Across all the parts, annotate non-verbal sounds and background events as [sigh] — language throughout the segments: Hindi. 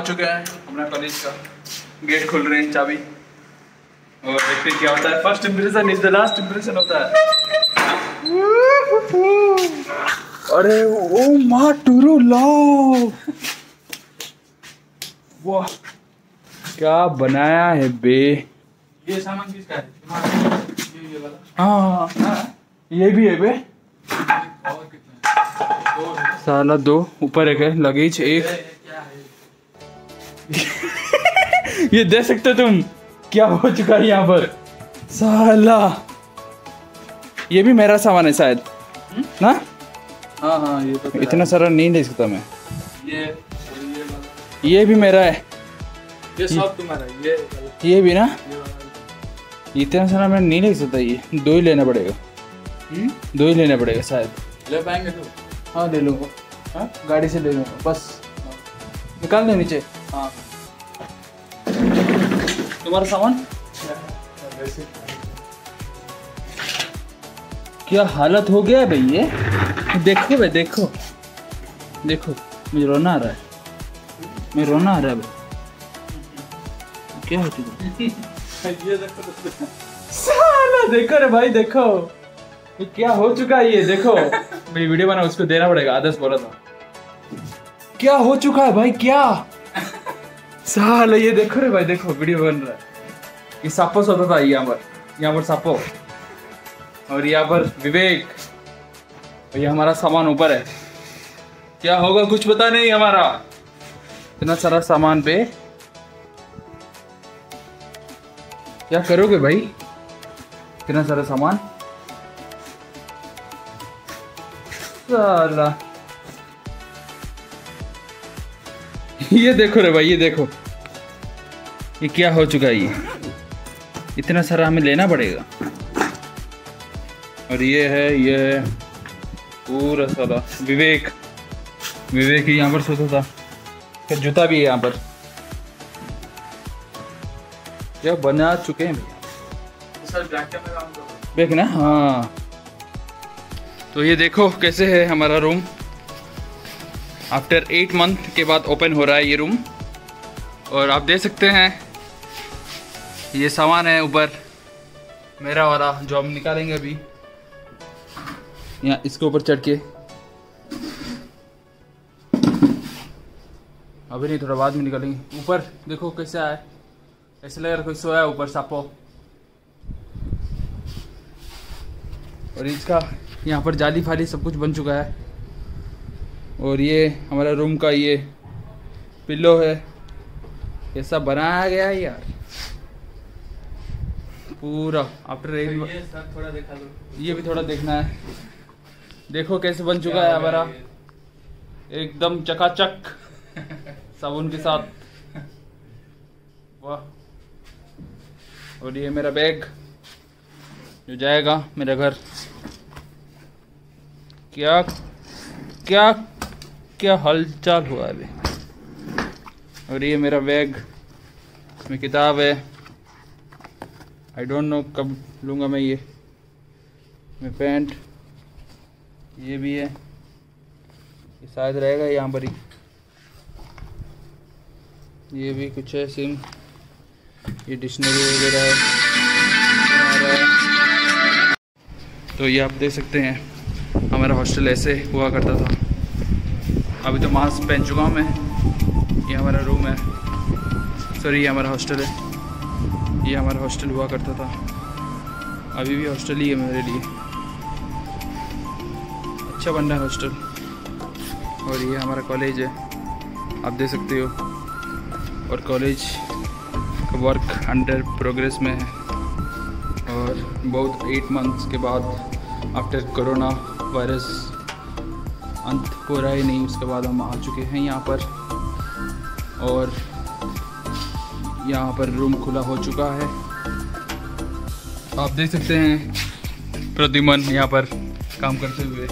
चुके हैं अपना कॉलेज का। गेट खोल रहे हैं चाबी। और देखते क्या होता है। First impression is the last impression होता है। अरे ओ माँ टूरू लो वाह क्या बनाया है बे? ये सामान किसका है? ये ये वाला। हाँ हाँ। ये भी है बे। और कितना साला दो। ऊपर एक है लगेज एक। ये क्या है ये दे सकते तुम? क्या हो चुका है यहाँ पर? साला। ये भी मेरा सामान है शायद। ना? हाँ हाँ ये तो इतना सारा नहीं ले सकता मैं। ये ये ये भी मेरा है। ये सब तुम्हारा है, ये ये भी ना? ये इतना सारा मैं नहीं ले सकता ये दो ही लेना पड़ेगा। हम्म? दो ही लेना पड़ेगा शायद। ले पाएँगे तो? हाँ ले लूँगा। हाँ? गाड़ी से ले लूँगा बस। निकाल दो नीचे। हाँ। तुम्हारा सामान? क्या हालत हो गया है भाई ये? देखो भाई, देखो। देखो, मुझे रोना आ रहा है। मुझे रोना आ रहा है भाई। क्या हो तो साला, देखो रे भाई, देखो। ये क्या हो चुका है ये, देखो। मेरी वीडियो बना उसको देना पड़ेगा, आदर्श बोला था। क्या हो चुका है भाई, क्या? साला ये देखो रे भाई, देखो, वीडियो बन रहा है। ये सापो होता था यहाँ पर यहाँ पर सापो। और यहाँ पर विवेक। और ये हमारा सामान ऊपर है। क्या होगा, कुछ पता नहीं हमारा। इतना सारा सामान पे। क्या करोगे भाई? इतना सारा सामान। साला। [laughs] ये देखो रे भाई ये देखो। ये क्या हो चुका है ये? इतना सारा हमें लेना पड़ेगा। और ये है ये है पूरा सारा। विवेक विवेक ही यहाँ पर सोता था। फिर जूता भी है यहाँ पर। क्या बना चुके हैं भैया। सर ब्रैकेट में काम करो देख ना हाँ। तो ये देखो कैसे है हमारा रूम आफ्टर एट मंथ के बाद ओपन हो रहा है ये रूम और आप देख सकते हैं, ये सामान है ऊपर, मेरा वाला, जो हम निकालेंगे अभी. यहाँ इसके ऊपर चढ़ के. अभी नहीं, थोड़ा बाद में निकालेंगे. ऊपर, देखो कैसा है. ऐसे लग रहा कोई सोया ऊपर, सापो. और इसका, यहाँ पर जाली फाली सब कुछ बन चुका है. और ये हमारा रूम का ये पिल्लो है। ये सब बनाया गया है यार। पूरा। आफ्टर एक ये थोड़ा दिखा ये भी थोड़ा देखना है। देखो कैसे बन चुका है हमारा। एकदम चकाचक। साबुन के साथ। वाह। और ये मेरा बैग। जो जाएगा मेरा घर। क्या क्या क्या हलचल हुआ है अभी? और ये मेरा बैग, इसमें किताब है। आई डोंट नो कब लूँगा मैं ये। मैं पैंट, ये भी है। ये शायद रहेगा यहाँ पर ही। ये भी कुछ है सिम ये डिक्शनरी वगैरह है। तो ये आप देख सकते हैं, हमारा हॉस्टल ऐसे हुआ करता था। अभी तो मास्क पहन चुका हूँ मैं। ये हमारा रूम है। सॉरी ये हमारा हॉस्टल है। ये हमारा हॉस्टल हुआ करता था। अभी भी हॉस्टल ही है मेरे लिए। अच्छा बन रहा है हॉस्टल और ये हमारा कॉलेज है। आप देख सकते हो। और कॉलेज का वर्क अंडर प्रोग्रेस में है। और बहुत एट मंथ्स के बाद आफ्टर कोरोना वायरस अंत हो रहा ही नहीं, उसके बाद हम आ चुके हैं यहाँ पर। और यहाँ पर रूम खुला हो चुका है। आप देख सकते हैं प्रद्युमन यहाँ पर काम करते हुए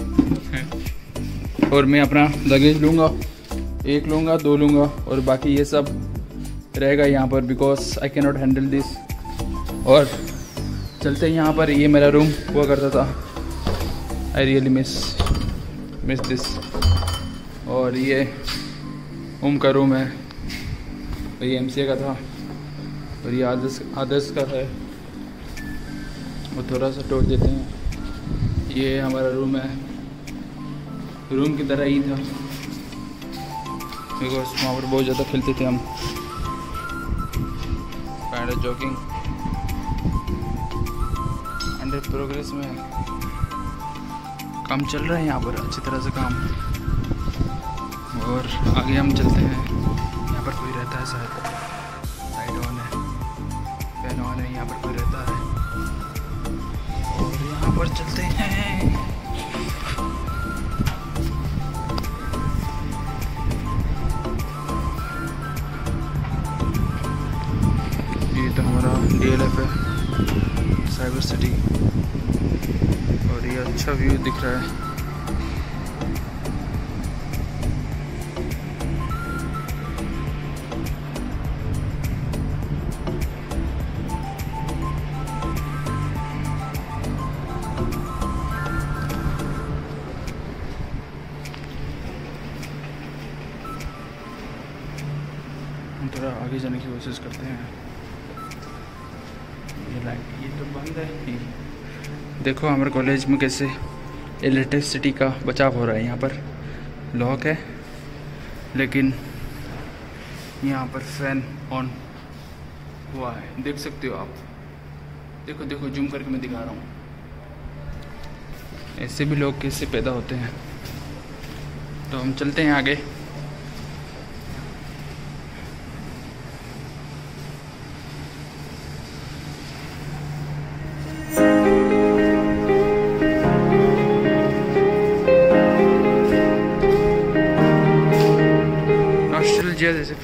और मैं अपना लगेज लूँगा, एक लूँगा, दो लूँगा, और बाकी ये सब रहेगा यहाँ पर because I can not handle this और चलते हैं यहाँ पर, ये मेरा रूम हुआ करता था। I really miss miss this और ये ओम का रूम है। ये एम का था। और ये आदर्श आदर्श का है। और थोड़ा सा टोट देते हैं। ये हमारा रूम है। रूम की तरह ही था। बिकॉज़ वहाँ पर बहुत ज़्यादा खेलते थे हम। ऑफ़ जॉगिंग अंडर प्रोग्रेस में। काम चल रहा है यहाँ पर, अच्छी तरह से काम। और आगे हम चलते हैं। यहाँ पर कोई रहता है शायद। लाइट ऑन है। फ़ैन ऑन है, यहाँ पर कोई रहता है। और यहाँ पर चलते हैं। दिख रहा है। थोड़ा आगे जाने की कोशिश करते हैं। ये लाइट ये तो बंद है। देखो हमारे कॉलेज में कैसे इलेक्ट्रिसिटी का बचाव हो रहा है। यहाँ पर लॉक है, लेकिन यहाँ पर फ़ैन ऑन हुआ है। देख सकते हो आप। देखो देखो, जूम करके मैं दिखा रहा हूँ। ऐसे भी लोग कैसे पैदा होते हैं। तो हम चलते हैं आगे।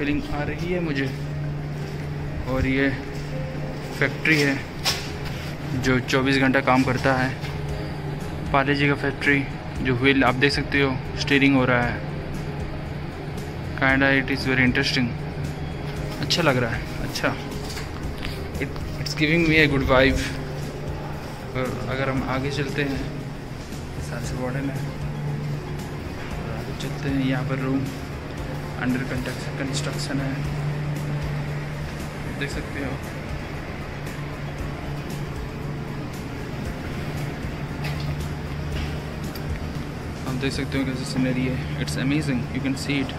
फीलिंग आ रही है मुझे। और ये फैक्ट्री है, जो 24 घंटा काम करता है। पाले जी का फैक्ट्री जो व्हील आप देख सकते हो स्टीयरिंग हो रहा है। Kind it is very interesting अच्छा लग रहा है अच्छा। It it's giving me a good vibe और अगर हम आगे चलते हैं सारे वार्डन है आगे चलते हैं यहाँ पर रूम अंडर कंस्ट्रक्शन है। देख सकते हो। आप देख सकते हो कैसे सीनरी है। It's amazing you can see it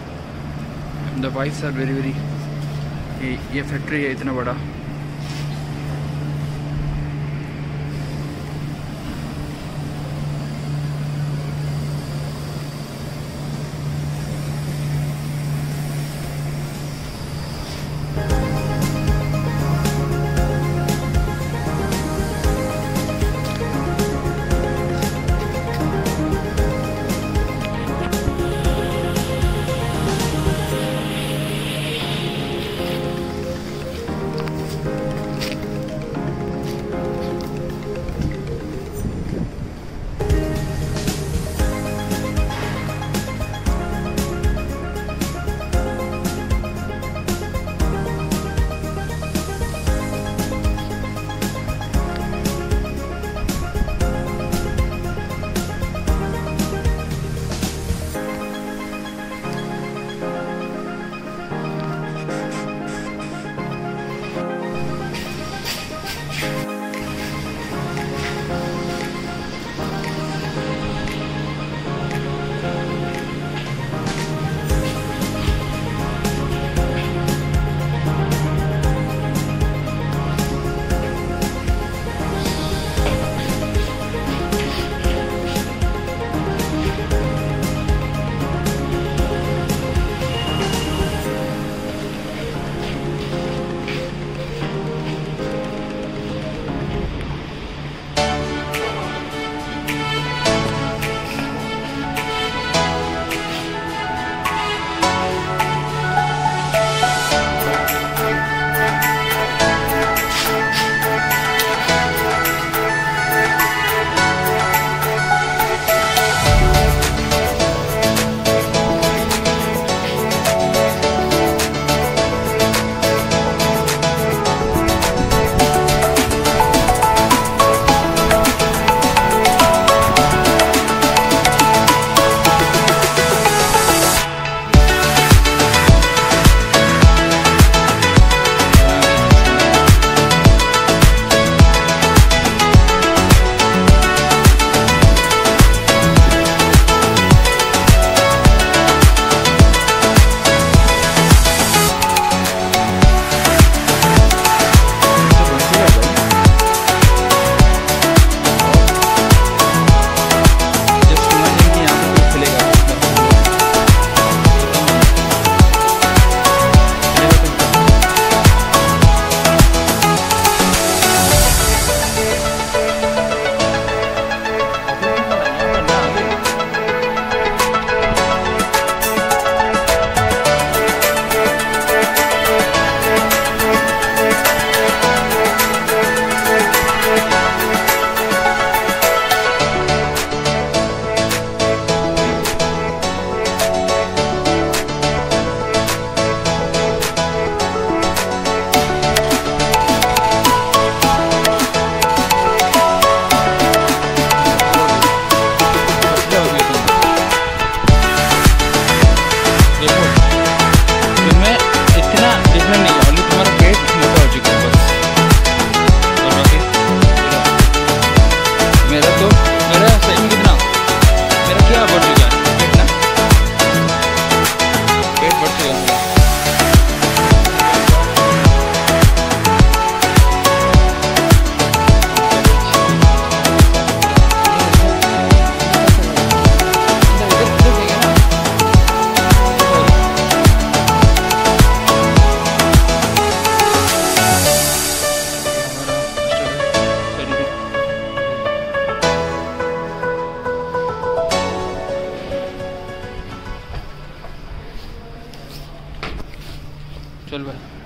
the vibes are very very ये फैक्ट्री है इतना बड़ा। चल भाई।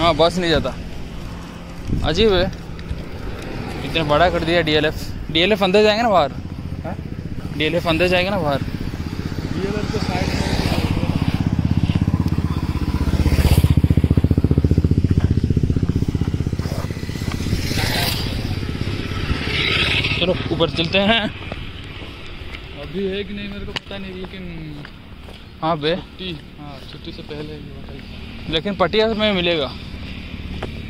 हाँ बस नहीं जाता अजीब है इतने बड़ा कर दिया डीएलएफ डीएलएफ अंदर जाएँगे ना बाहर डीएलएफ अंदर जाएँगे ना बाहर चलो ऊपर चलते हैं अभी है कि नहीं मेरे को पता नहीं लेकिन हाँ बे। छुट्टी हाँ छुट्टी से पहले लेकिन पटिया में मिलेगा।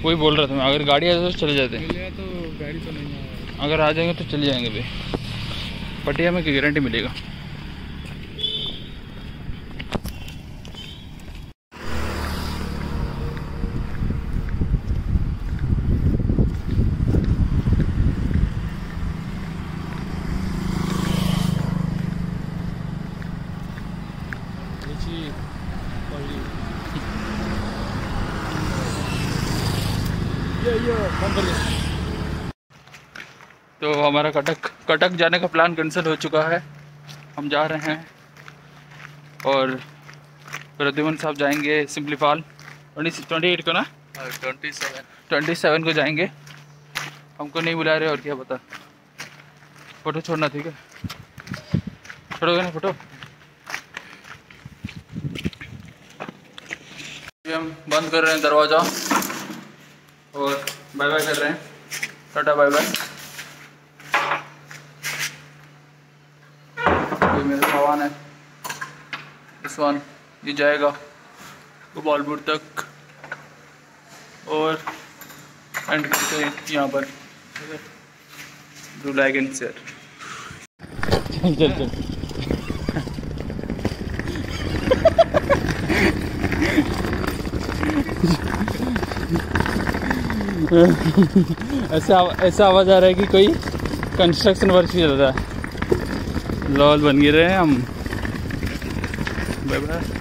वही बोल रहा था मैं अगर गाड़ी आ जाए तो चले जाते। हैं मिलेगा तो गाड़ी तो नहीं आएगा अगर आ जाएँगे तो चले जाएँगे भाई पटिया में गारंटी मिलेगा लीची और ये ये ये बंद कर दे तो हमारा कटक कटक जाने का प्लान कैंसिल हो चुका है। हम जा रहे हैं और प्रद्युमन साहब जाएँगे सिंपलीफाल ट्वेंटी ट्वेंटी एट को ना? ट्वेंटी सेवन ट्वेंटी सेवन को जाएँगे। हमको नहीं बुला रहे और क्या पता। फ़ोटो छोड़ना ठीक है? छोड़ोगे ना फ़ोटो? हम बंद कर रहे हैं दरवाज़ा और बाय बाय कर रहे हैं। टाटा बाय बाय ये मेरा सामान है वन ये जाएगा। गोपालपुर तक। और एंड करते हैं यहाँ पर। चल चल चल ऐसा ऐसा आवाज़ आ रहा है कि कोई कंस्ट्रक्शन वर्क चल रहा। है लॉल बन गिर रहे हैं हम। Bye bye